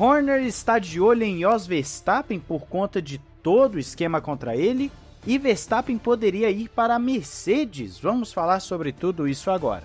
Horner está de olho em Jos Verstappen por conta de todo o esquema contra ele? E Verstappen poderia ir para a Mercedes? Vamos falar sobre tudo isso agora.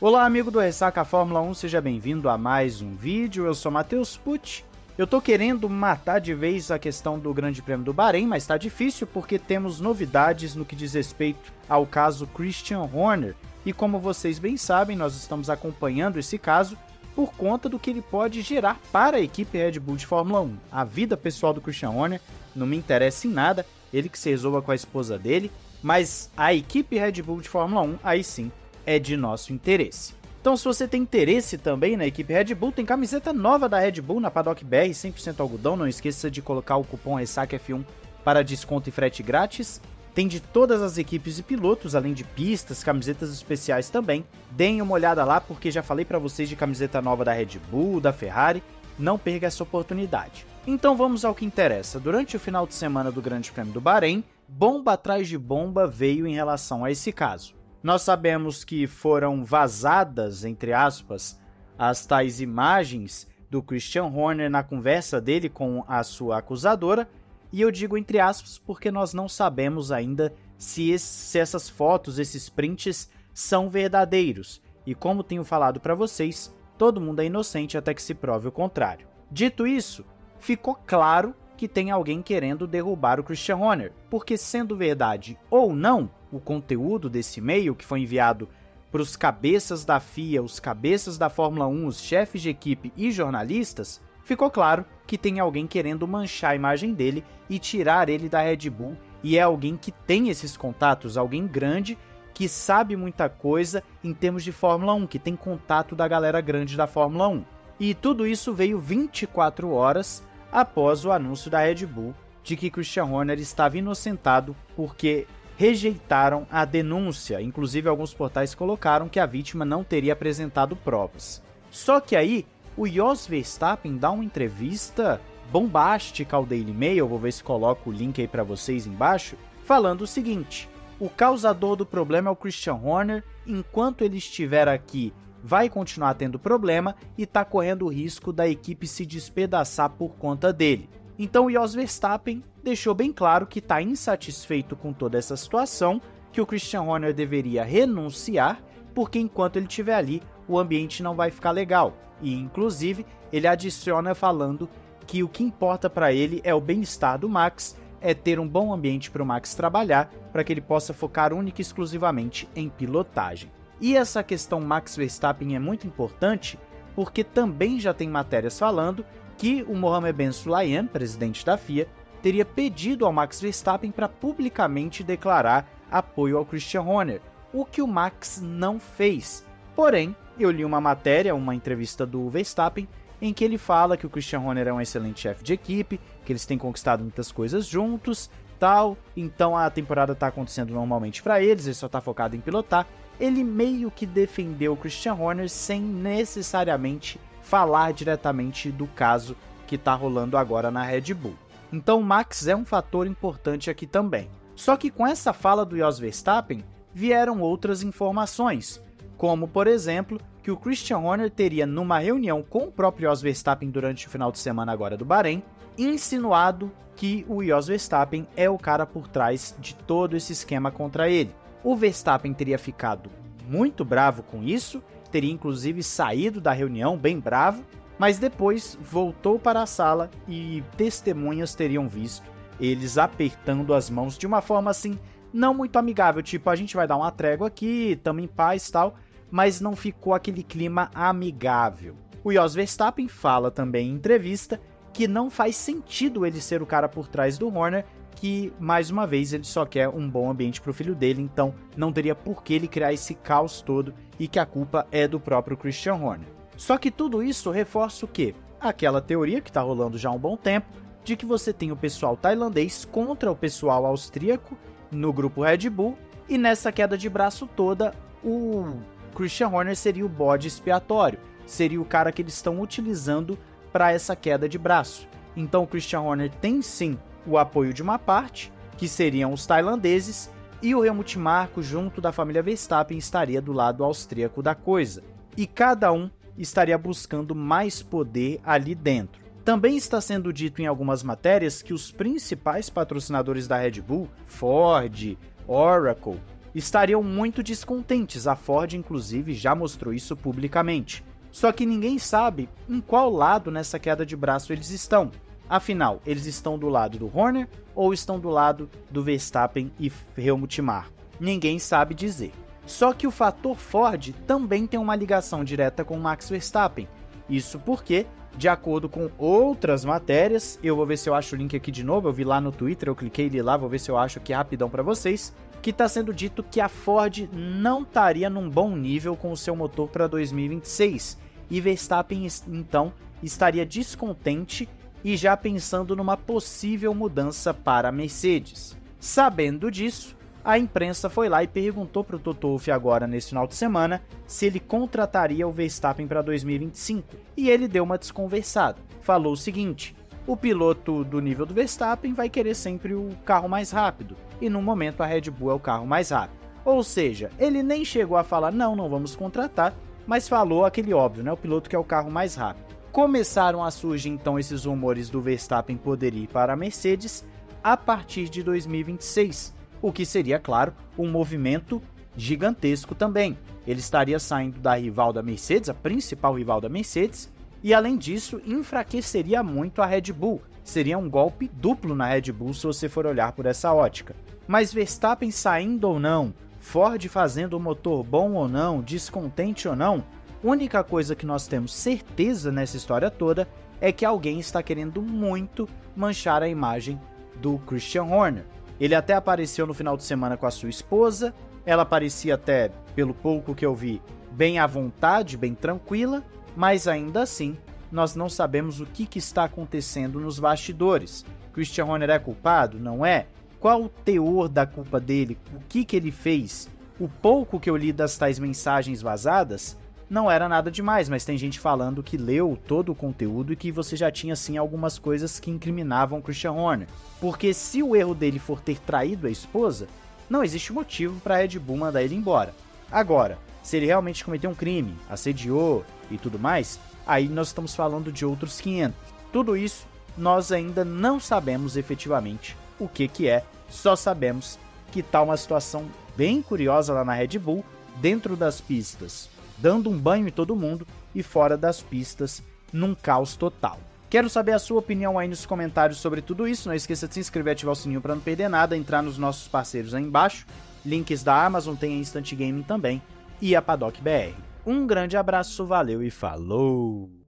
Olá, amigo do Ressaca Fórmula 1, seja bem-vindo a mais um vídeo. Eu sou Matheus Pucci. Eu tô querendo matar de vez a questão do Grande Prêmio do Bahrein, mas tá difícil porque temos novidades no que diz respeito ao caso Christian Horner. E como vocês bem sabem, nós estamos acompanhando esse caso por conta do que ele pode gerar para a equipe Red Bull de Fórmula 1. A vida pessoal do Christian Horner não me interessa em nada, ele que se resolva com a esposa dele, mas a equipe Red Bull de Fórmula 1, aí sim, é de nosso interesse. Então, se você tem interesse também na equipe Red Bull, tem camiseta nova da Red Bull na Paddock BR, 100% algodão. Não esqueça de colocar o cupom RESACF1 para desconto e frete grátis. Tem de todas as equipes e pilotos, além de pistas, camisetas especiais também. Deem uma olhada lá, porque já falei para vocês de camiseta nova da Red Bull, da Ferrari. Não perca essa oportunidade. Então vamos ao que interessa. Durante o final de semana do Grande Prêmio do Bahrein, bomba atrás de bomba veio em relação a esse caso. Nós sabemos que foram vazadas, entre aspas, as tais imagens do Christian Horner na conversa dele com a sua acusadora, e eu digo entre aspas porque nós não sabemos ainda se, esse, se essas fotos, esses prints são verdadeiros. E como tenho falado para vocês, todo mundo é inocente até que se prove o contrário. Dito isso, ficou claro que tem alguém querendo derrubar o Christian Horner, porque sendo verdade ou não, o conteúdo desse e-mail que foi enviado para os cabeças da FIA, os cabeças da Fórmula 1, os chefes de equipe e jornalistas, ficou claro que tem alguém querendo manchar a imagem dele e tirar ele da Red Bull, e é alguém que tem esses contatos, alguém grande que sabe muita coisa em termos de Fórmula 1, que tem contato da galera grande da Fórmula 1. E tudo isso veio 24 horas após o anúncio da Red Bull de que Christian Horner estava inocentado porque rejeitaram a denúncia. Inclusive, alguns portais colocaram que a vítima não teria apresentado provas. Só que aí, o Jos Verstappen dá uma entrevista bombástica ao Daily Mail, vou ver se coloco o link aí para vocês embaixo, falando o seguinte: o causador do problema é o Christian Horner, enquanto ele estiver aqui, vai continuar tendo problema e está correndo o risco da equipe se despedaçar por conta dele. Então o Jos Verstappen deixou bem claro que está insatisfeito com toda essa situação, que o Christian Horner deveria renunciar, porque enquanto ele estiver ali, o ambiente não vai ficar legal. E inclusive, ele adiciona falando que o que importa para ele é o bem-estar do Max, é ter um bom ambiente para o Max trabalhar, para que ele possa focar única e exclusivamente em pilotagem. E essa questão Max Verstappen é muito importante, porque também já tem matérias falando que o Mohamed Ben Sulayem, presidente da FIA, teria pedido ao Max Verstappen para publicamente declarar apoio ao Christian Horner, o que o Max não fez. Porém, eu li uma matéria, uma entrevista do Verstappen, em que ele fala que o Christian Horner é um excelente chefe de equipe, que eles têm conquistado muitas coisas juntos, tal, então a temporada está acontecendo normalmente para eles, ele só está focado em pilotar. Ele meio que defendeu o Christian Horner sem necessariamente falar diretamente do caso que está rolando agora na Red Bull. Então Max é um fator importante aqui também. Só que com essa fala do Jos Verstappen vieram outras informações, como por exemplo que o Christian Horner teria numa reunião com o próprio Jos Verstappen durante o final de semana agora do Bahrein, insinuado que o Jos Verstappen é o cara por trás de todo esse esquema contra ele. O Verstappen teria ficado muito bravo com isso teria inclusive saído da reunião bem bravo, mas depois voltou para a sala e testemunhas teriam visto eles apertando as mãos de uma forma assim não muito amigável, tipo a gente vai dar uma trégua aqui, tamo em paz tal, mas não ficou aquele clima amigável. O Jos Verstappen fala também em entrevista que não faz sentido ele ser o cara por trás do Horner, que mais uma vez ele só quer um bom ambiente para o filho dele, então não teria por que ele criar esse caos todo e que a culpa é do próprio Christian Horner. Só que tudo isso reforça o quê? Aquela teoria que está rolando já há um bom tempo de que você tem o pessoal tailandês contra o pessoal austríaco no grupo Red Bull e nessa queda de braço toda o Christian Horner seria o bode expiatório, seria o cara que eles estão utilizando para essa queda de braço. Então o Christian Horner tem sim o apoio de uma parte, que seriam os tailandeses, e o Helmut Marko, junto da família Verstappen, estaria do lado austríaco da coisa. e cada um estaria buscando mais poder ali dentro. Também está sendo dito em algumas matérias que os principais patrocinadores da Red Bull, Ford, Oracle, estariam muito descontentes. A Ford, inclusive, já mostrou isso publicamente. Só que ninguém sabe em qual lado nessa queda de braço eles estão. Afinal, eles estão do lado do Horner ou estão do lado do Verstappen e Helmut Marko? Ninguém sabe dizer. Só que o fator Ford também tem uma ligação direta com Max Verstappen. Isso porque, de acordo com outras matérias, eu vou ver se eu acho o link aqui de novo, eu vi lá no Twitter, eu cliquei ali lá, vou ver se eu acho aqui rapidão para vocês, que está sendo dito que a Ford não estaria num bom nível com o seu motor para 2026 e Verstappen então estaria descontente e já pensando numa possível mudança para a Mercedes. Sabendo disso, a imprensa foi lá e perguntou para o Toto Wolff agora nesse final de semana se ele contrataria o Verstappen para 2025. E ele deu uma desconversada. Falou o seguinte: o piloto do nível do Verstappen vai querer sempre o carro mais rápido, e no momento a Red Bull é o carro mais rápido. Ou seja, ele nem chegou a falar não, não vamos contratar, mas falou aquele óbvio, né? O piloto que é o carro mais rápido começaram a surgir então esses rumores do Verstappen poder ir para a Mercedes a partir de 2026, o que seria, claro, um movimento gigantesco também. Ele estaria saindo da rival da Mercedes, a principal rival da Mercedes, e além disso, enfraqueceria muito a Red Bull. Seria um golpe duplo na Red Bull se você for olhar por essa ótica. Mas Verstappen saindo ou não, Ford fazendo o motor bom ou não, descontente ou não, única coisa que nós temos certeza nessa história toda é que alguém está querendo muito manchar a imagem do Christian Horner. Ele até apareceu no final de semana com a sua esposa, ela parecia até, pelo pouco que eu vi, bem à vontade, bem tranquila, mas ainda assim, nós não sabemos o que, que está acontecendo nos bastidores. Christian Horner é culpado? Não é? Qual o teor da culpa dele? O que, que ele fez? O pouco que eu li das tais mensagens vazadas não era nada demais, mas tem gente falando que leu todo o conteúdo e que você já tinha sim algumas coisas que incriminavam Christian Horner. Porque se o erro dele for ter traído a esposa, não existe motivo para Red Bull mandar ele embora. Agora, se ele realmente cometeu um crime, assediou e tudo mais, aí nós estamos falando de outros 500. Tudo isso nós ainda não sabemos efetivamente o que que é, só sabemos que está uma situação bem curiosa lá na Red Bull, dentro das pistas dando um banho em todo mundo e fora das pistas, num caos total. Quero saber a sua opinião aí nos comentários sobre tudo isso. Não esqueça de se inscrever e ativar o sininho para não perder nada, entrar nos nossos parceiros aí embaixo. Links da Amazon tem a Instant Gaming também e a Paddock BR. Um grande abraço, valeu e falou!